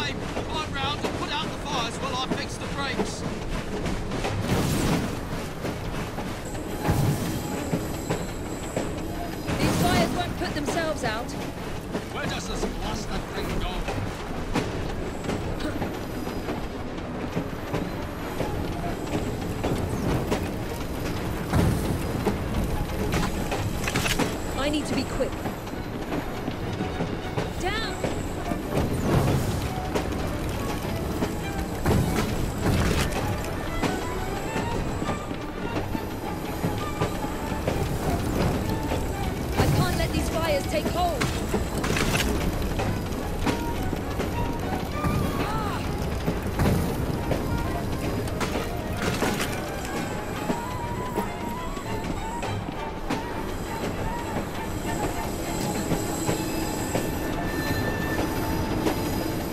Dave. Climb round and put out the fires while I fix the brakes. These fires won't put themselves out. Where does this blasted thing go? I need to be quick. Take hold. Ah!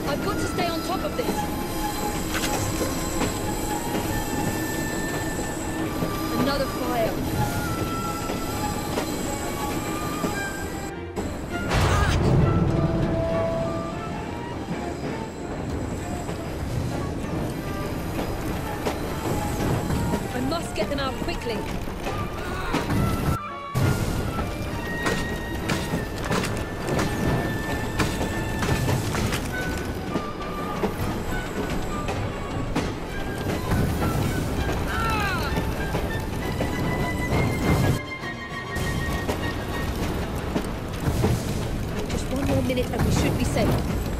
I've got to stay on top of this. Another fire. Get them out quickly. Just one more minute and we should be safe.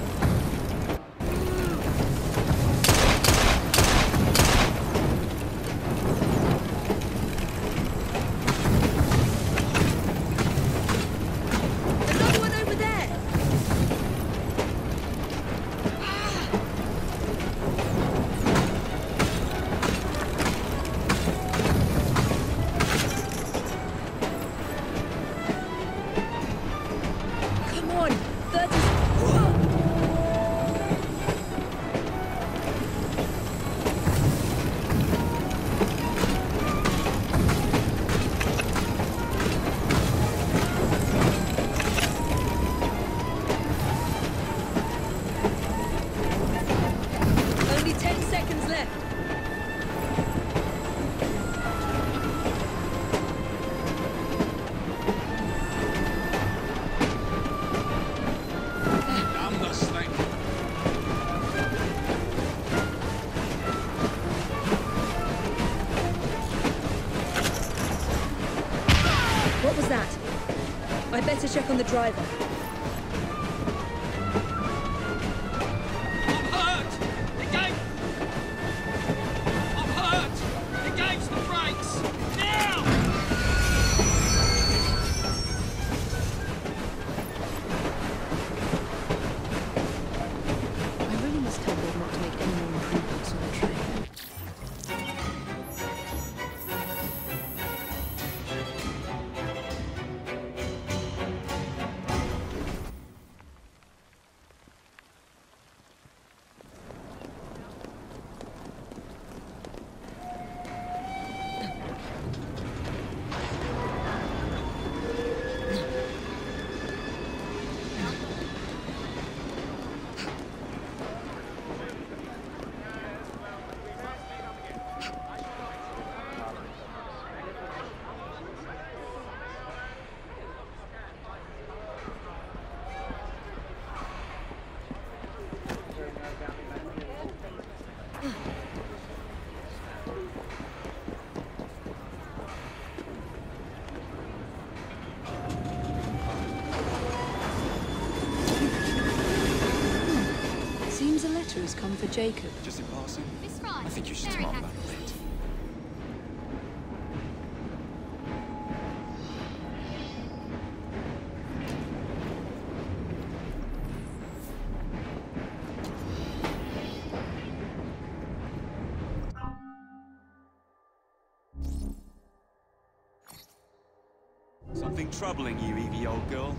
Better check on the driver. Has come for Jacob. Just in passing. I think you should very smart happy. that a bit. Something troubling you, Evie, old girl?